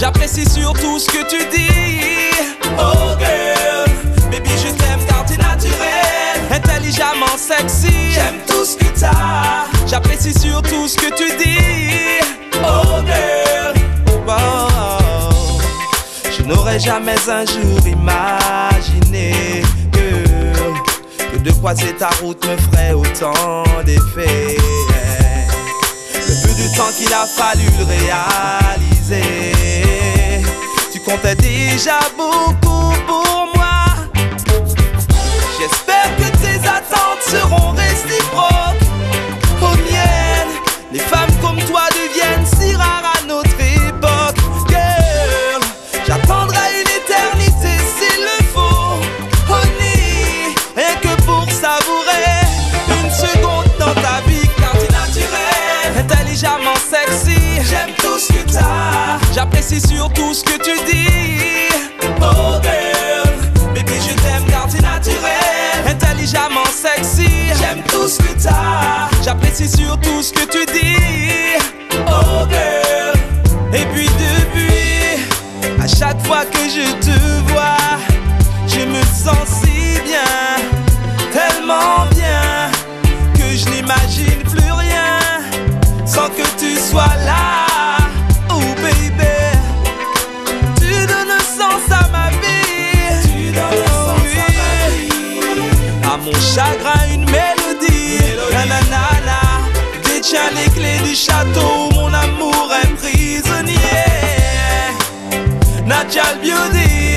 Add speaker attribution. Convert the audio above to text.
Speaker 1: J'apprécie surtout ce que tu dis.
Speaker 2: Oh girl, baby je t'aime car t'es naturel.
Speaker 1: Intelligemment sexy.
Speaker 2: J'aime tout ce que t'as.
Speaker 1: J'apprécie surtout ce que tu dis.
Speaker 2: Oh girl,
Speaker 1: Oh, je n'aurais jamais un jour imaginé que, de croiser ta route me ferait autant d'effet. Le peu du temps qu'il a fallu le réaliser, conta é de jabuco
Speaker 2: j'aime tout ce que t'as.
Speaker 1: J'apprécie surtout ce que tu dis.
Speaker 2: Oh girl, baby je t'aime car t'es naturel.
Speaker 1: Intelligemment sexy.
Speaker 2: J'aime tout ce que t'as.
Speaker 1: J'apprécie surtout ce que tu dis.
Speaker 2: Oh girl,
Speaker 1: Et puis depuis, à chaque fois que je te poder.